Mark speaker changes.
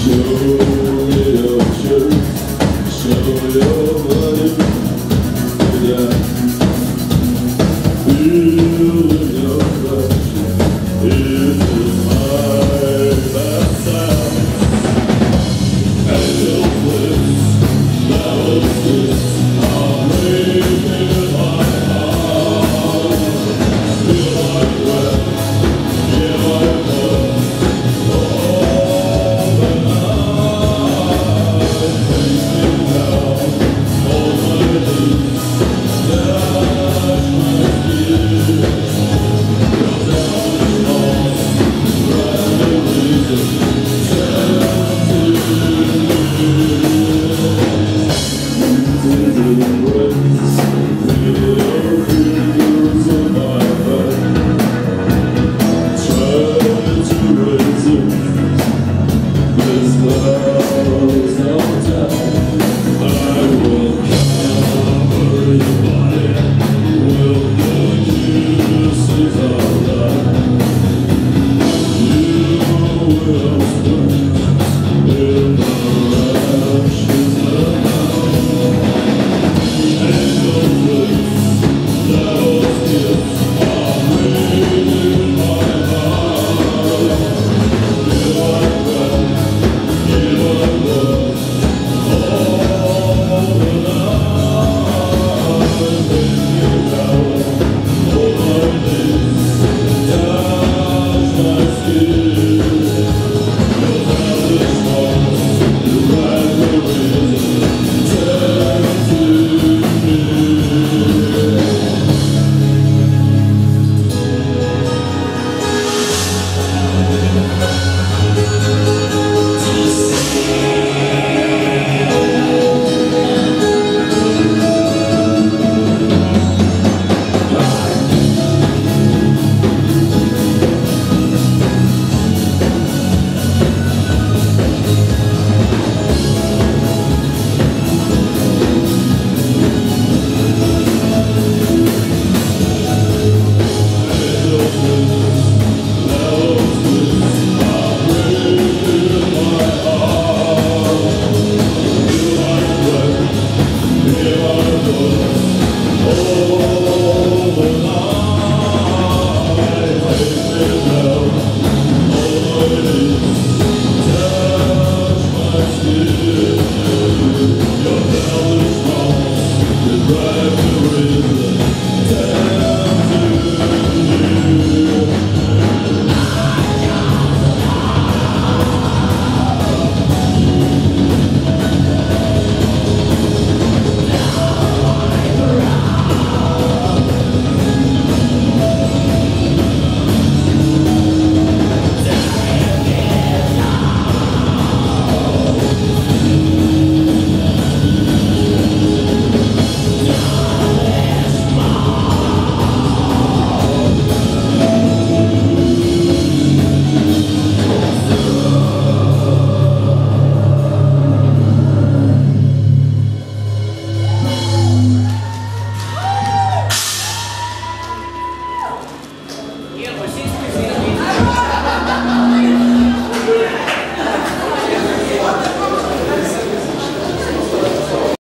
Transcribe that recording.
Speaker 1: show.